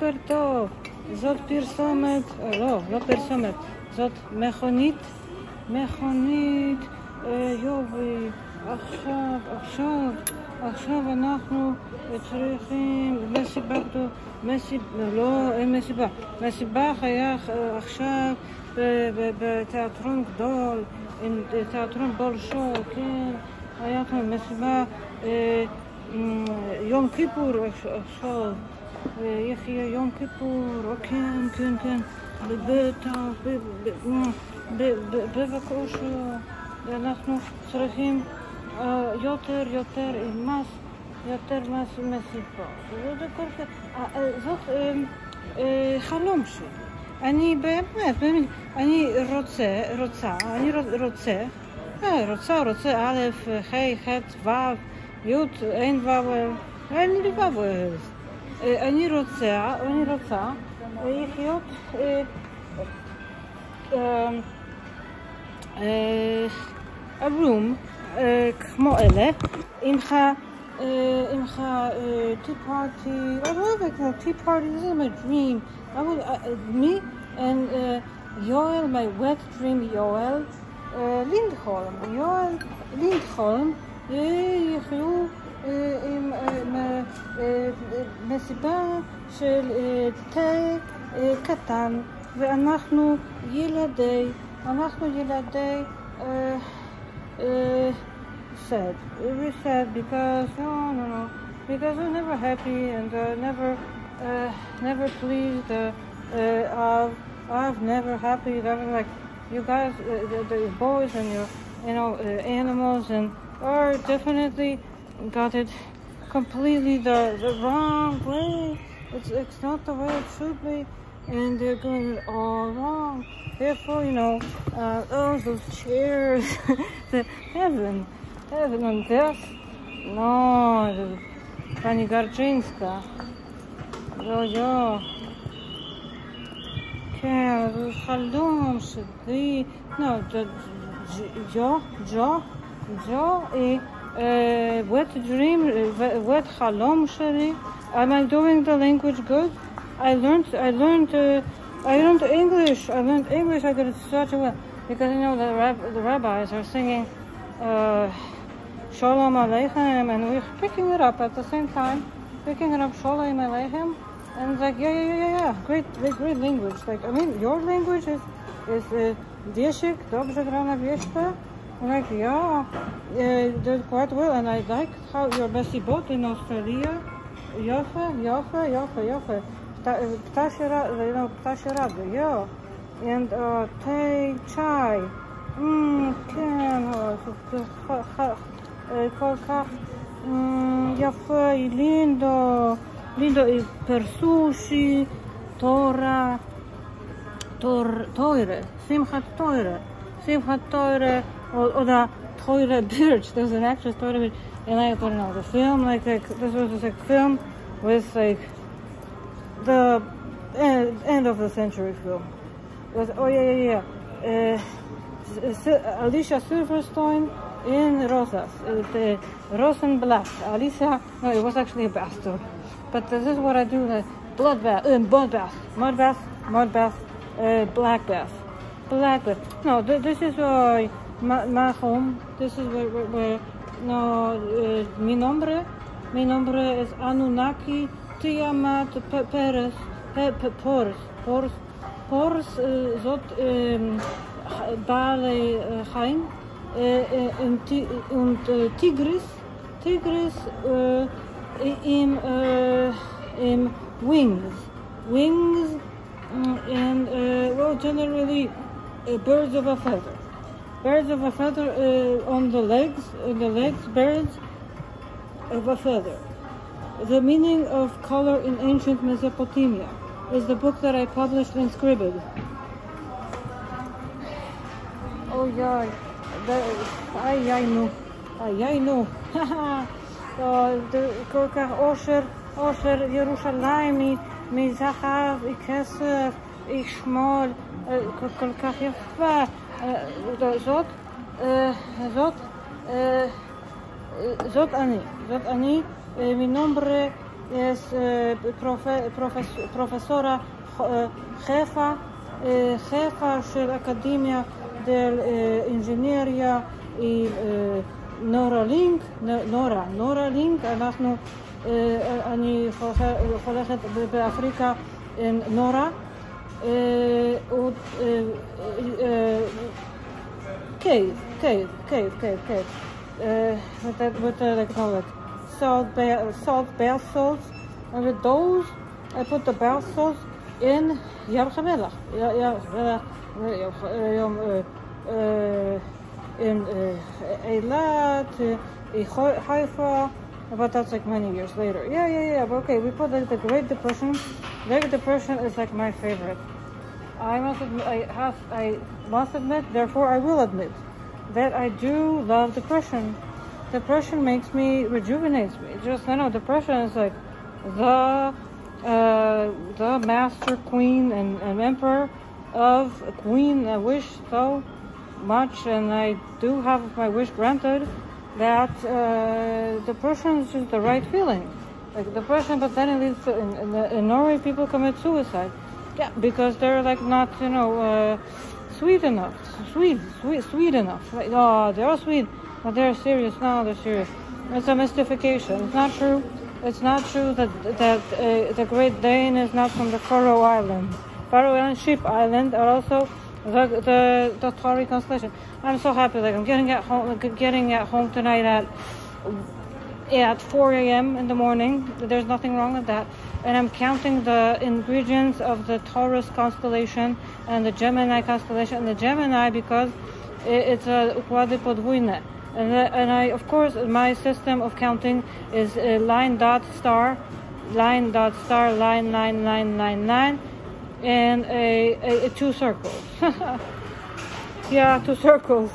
בוקר טוב. זאת פרסומת, לא, לא פרסומת, זאת מכונית, מכונית, אה, יובי, עכשיו, עכשיו, עכשיו אנחנו צריכים מסיבה מסיבה, לא, אין מסיבה, מסיבה היה אה, עכשיו בתיאטרון גדול, עם תיאטרון בולשו, כן, היה כאן מסיבה, אה, יום כיפור עכשיו. יחיה יום כיפור, או כן, כן, כן, בטח, ב- ב- ב- ב- בבקשה, אנחנו צריכים אה, יותר, יותר מס, יותר מס כך, אה, אה, זאת חלום שלי. אני באמת, באמת, אני רוצה, רוצה, אני רוצ- רוצה, רוצה, רוצה, א', ח', ח', ו', י', אין ו', אין לי ו'. אה, אני רוצה, אני רוצה אה, לחיות אה, אה, אה, רום אה, כמו אלה, עם ח... אה, עם ח... אה, tea party, I love it, no, tea party, this is my dream. I would, uh, me and uh, Joel, my wet dream Joel, אה, לינדהולם, יואל לינדהולם, אה, יחיו אה, עם אה, מ- אה, מסיבה של אה, תה אה, קטן, ואנחנו ילדי, אנחנו ילדי אה, אה, sad, very sad because no, no, no, because I'm never happy and uh, never, uh, never pleased. Uh, uh, I've, I've never happy. Never like you guys, uh, the, the boys and your, you know, uh, animals and are definitely got it completely the, the wrong way. It's, it's not the way it should be, and they're going all wrong. Therefore, you know, uh, oh, those chairs, the heaven, heaven on this. No, Pani Garczyńska. Yo, yo. كان خلوهم شدي نو جو جو uh, what dream, eh, what halom shari? Am I doing the language good? I learned, I learned, uh, I learned English. I learned English. I got it such a well because you know the, rab- the rabbis are singing uh, Shalom Aleichem, and we're picking it up at the same time, picking it up Shalom Aleichem, and it's like yeah, yeah, yeah, yeah, great, great, great language. Like I mean, your language is is. Uh, dobrze gra na Right, yeah, uh, did quite well, and I like how your messy boat in Australia. Jofe, Jofe, Jofe, Jofe. Uh, ptasie uh, you know, ptasie yeah. And uh, Tay Chai. Mmm, can, kolkach, Jofe i Lindo, Lindo i Persushi, Tora, Tor, Toire, Simchat Toire, Simchat Toire, or, or the toilet Birch. There's an actress Toyota it, and I don't know the film. Like, like this was just a like, film with like the end, end of the century film. It was oh yeah yeah yeah. Uh, Alicia Silverstone in Rosas, the Rosenblatt. Alicia, no, it was actually a bathroom. But this is what I do: the bloodbath, uh, um, bath. Mud bath. uh, black bath, black bath. No, th this is uh, my, my home. This is where, where, where no, uh, mi nombre, mi nombre is Anunnaki Tiamat Pe- Pe- Pe- Pors, Pors, Pors, uh, zot um, Bale uh, Chaim, uh, uh, und, uh, Tigris, Tigris uh, im, uh, im wings, wings, mm, and uh, well, generally uh, birds of a feather. Birds of a feather uh, on the legs, uh, the legs, birds of a feather. The meaning of color in ancient Mesopotamia is the book that I published in Scribd. Oh yeah, ay ay no, ay ay no. זה כל כך אושר, אושר ירושלים מזהב, מכסף, ישמעאל, כל- כל כך יפה. אה, זאת, אה, זאת, אה, זאת אני, זאת אני, מנומברה es פרופסורה חיפה, חיפה של אקדמיה דל אינג'ינריה היא נורה לינק, נורה, נורה לינק, אנחנו, אני הולכת באפריקה נורה. Cave. Uh, what, that, what do they call it? Salt, salt bath salts. And with those, I put the bath salts in Yam Chamelach. In Eilat, in Haifa, but that's like many years later. Yeah, yeah, yeah. But okay, we put like the Great Depression. Great Depression is like my favorite. I must admit, I have, I must admit, therefore I will admit, that I do love depression. Depression makes me, rejuvenates me. Just, I know, depression is like the, uh, the master queen and, and emperor of a queen. I wish so much, and I do have my wish granted, that uh, depression is just the right feeling. Like depression, but then it leads to, in, in, in Norway, people commit suicide. Yeah, because they're like not, you know, uh, sweet enough. Sweet, sweet, sweet enough. Like, oh, they're all sweet, but they're serious. No, they're serious. It's a mystification. It's not true. It's not true that that uh, the Great Dane is not from the Faroe Islands. Faroe Island, Sheep Island, are also the the the Tauri constellation. I'm so happy. Like I'm getting at home, getting at home tonight at at 4 a.m. in the morning. There's nothing wrong with that and I'm counting the ingredients of the Taurus constellation and the Gemini constellation. And the Gemini because it's a podwójne. And, uh, and I, of course, my system of counting is line dot star, line dot star, line nine nine nine nine, and a, a, a two circles. yeah, two circles.